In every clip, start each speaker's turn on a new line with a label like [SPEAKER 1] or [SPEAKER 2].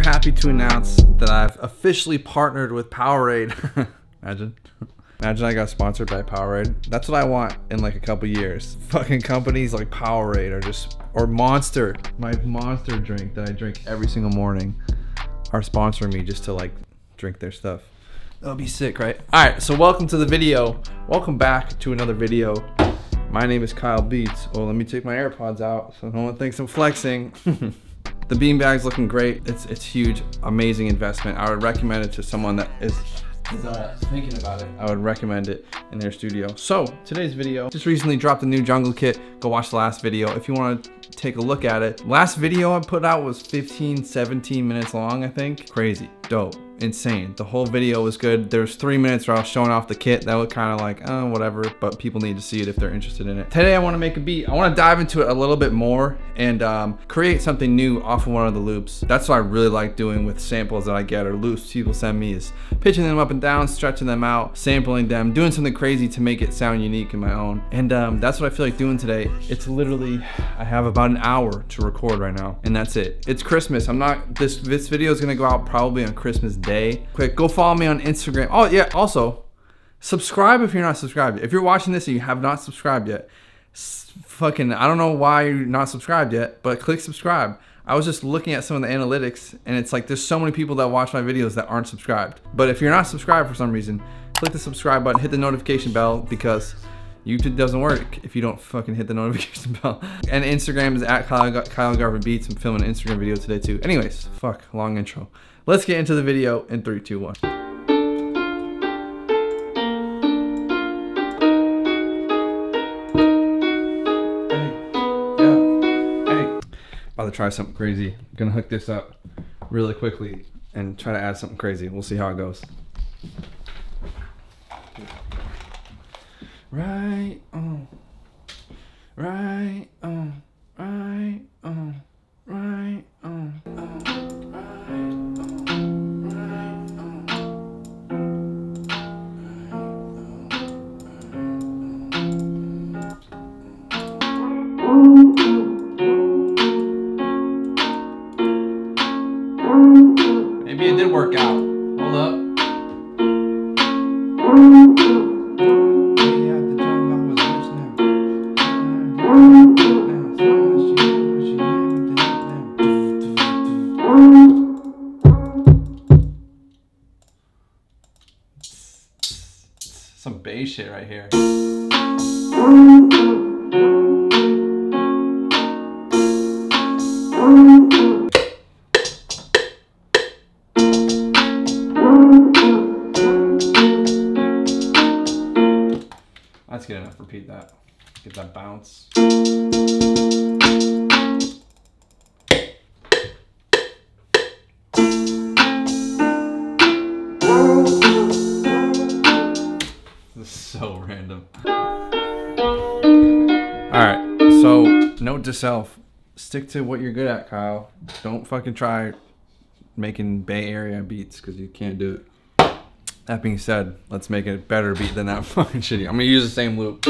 [SPEAKER 1] happy to announce that I've officially partnered with Powerade. Imagine. Imagine I got sponsored by Powerade. That's what I want in like a couple years. Fucking companies like Powerade or just or Monster, my Monster drink that I drink every single morning, are sponsoring me just to like drink their stuff. That'll be sick, right? All right, so welcome to the video. Welcome back to another video. My name is Kyle Beats. Oh, let me take my AirPods out so no one thinks I'm flexing. the beanbag's looking great. It's it's huge, amazing investment. I would recommend it to someone that is uh, thinking about it, I would recommend it in their studio. So today's video, just recently dropped a new jungle kit. Go watch the last video if you want to take a look at it. Last video I put out was 15, 17 minutes long, I think. Crazy, dope insane. The whole video was good. There was three minutes where I was showing off the kit. That was kind of like, oh, whatever, but people need to see it if they're interested in it. Today I want to make a beat. I want to dive into it a little bit more and um, create something new off of one of the loops. That's what I really like doing with samples that I get or loops people send me is pitching them up and down, stretching them out, sampling them, doing something crazy to make it sound unique in my own. And um, that's what I feel like doing today. It's literally, I have about an hour to record right now and that's it. It's Christmas. I'm not, this, this video is going to go out probably on Christmas Day day. Quick, go follow me on Instagram. Oh yeah, also subscribe if you're not subscribed. If you're watching this and you have not subscribed yet, fucking I don't know why you're not subscribed yet, but click subscribe. I was just looking at some of the analytics and it's like there's so many people that watch my videos that aren't subscribed. But if you're not subscribed for some reason, click the subscribe button, hit the notification bell because YouTube doesn't work if you don't fucking hit the notification bell. And Instagram is at Kyle, Kyle Garvan Beats. I'm filming an Instagram video today too. Anyways, fuck, long intro. Let's get into the video in three, two, one. To try something crazy. I'm gonna hook this up really quickly and try to add something crazy. We'll see how it goes. Right on. Right on. Shit right here. That's good enough. Repeat that. Get that bounce. Alright, so note to self, stick to what you're good at, Kyle. Don't fucking try making Bay Area beats because you can't do it. That being said, let's make a better beat than that fucking shitty. I'm gonna use the same loop.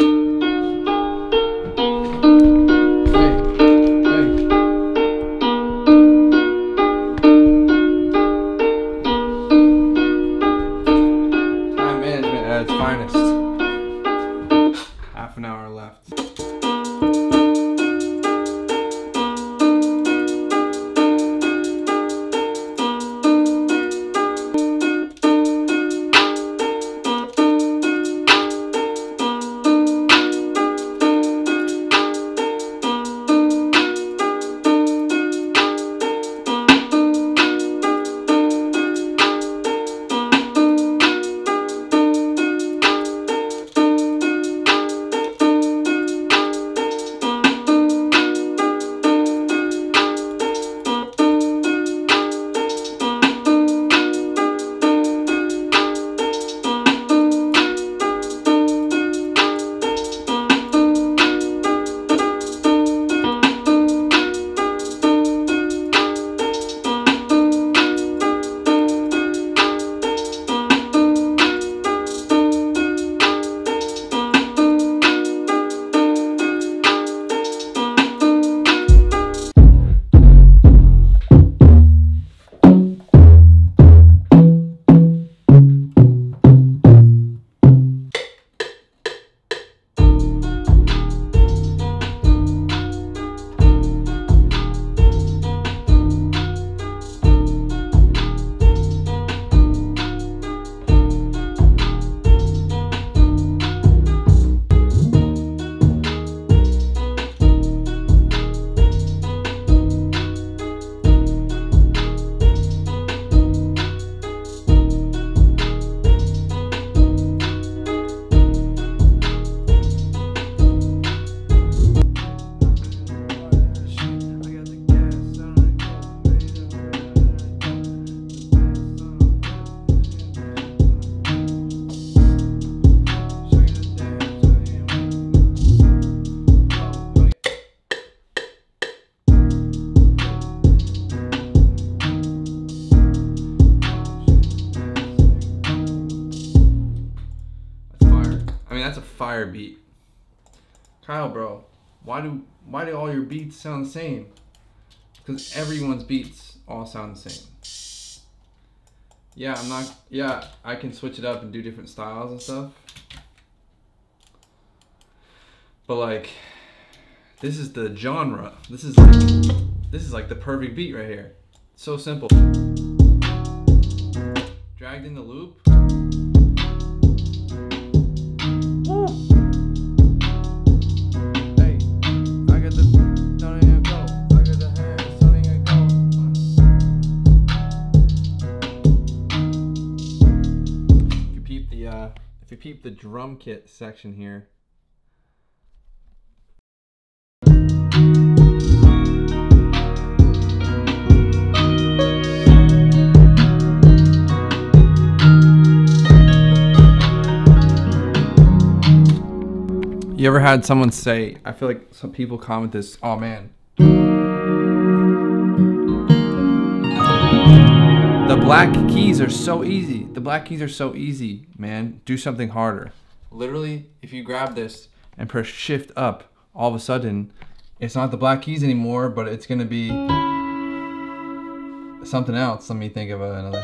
[SPEAKER 1] Fire beat. Kyle, bro, why do why do all your beats sound the same? Because everyone's beats all sound the same. Yeah, I'm not. Yeah, I can switch it up and do different styles and stuff. But like, this is the genre. This is this is like the perfect beat right here. So simple. Dragged in the loop. If you peep the drum kit section here. You ever had someone say, I feel like some people comment this, oh man. The black keys are so easy. The black keys are so easy, man. Do something harder. Literally, if you grab this and press shift up, all of a sudden, it's not the black keys anymore, but it's gonna be something else. Let me think of another.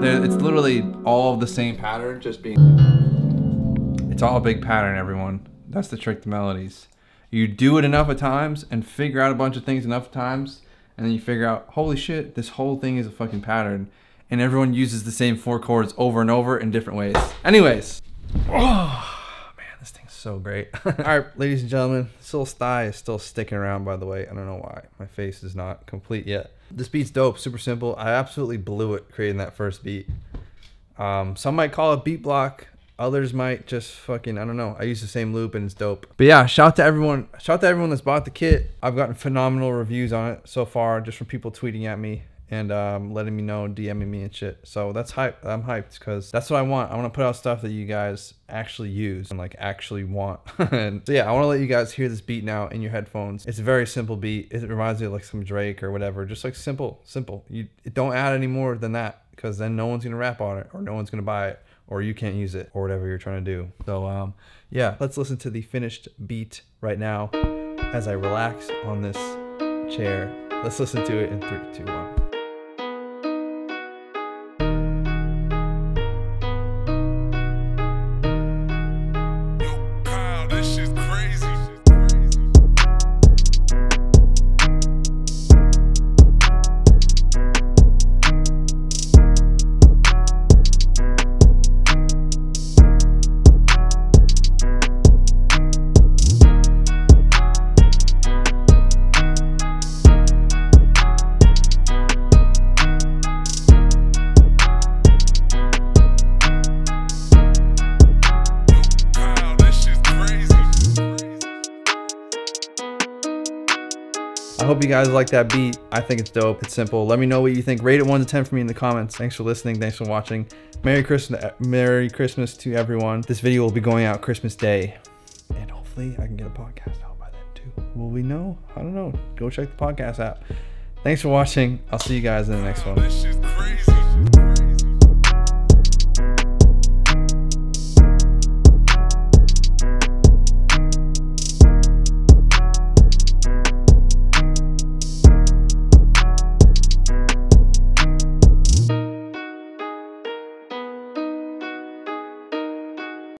[SPEAKER 1] There- It's literally all the same pattern, just being. It's all a big pattern, everyone. That's the trick to melodies. You do it enough of times and figure out a bunch of things enough times, and then you figure out, holy shit, this whole thing is a fucking pattern. And everyone uses the same four chords over and over in different ways. Anyways. Oh, man, this thing's so great. All right, ladies and gentlemen, this little thigh is still sticking around, by the way. I don't know why. My face is not complete yet. This beat's dope, super simple. I absolutely blew it creating that first beat. Um, some might call it beat block. Others might just fucking I don't know. I use the same loop and it's dope. But yeah, shout out to everyone. Shout out to everyone that's bought the kit. I've gotten phenomenal reviews on it so far, just from people tweeting at me and um, letting me know, DMing me and shit. So that's hype. I'm hyped because that's what I want. I want to put out stuff that you guys actually use and like actually want. and so yeah, I want to let you guys hear this beat now in your headphones. It's a very simple beat. It reminds me of like some Drake or whatever. Just like simple, simple. You don't add any more than that because then no one's gonna rap on it or no one's gonna buy it or you can't use it or whatever you're trying to do. So um, yeah, let's listen to the finished beat right now as I relax on this chair. Let's listen to it in three, two, one. I hope you guys like that beat. I think it's dope. It's simple. Let me know what you think. Rate it 1 to 10 for me in the comments. Thanks for listening. Thanks for watching. Merry Christmas Merry Christmas to everyone. This video will be going out Christmas Day. And hopefully I can get a podcast out by then too. Will we know? I don't know. Go check the podcast app. Thanks for watching. I'll see you guys in the next one.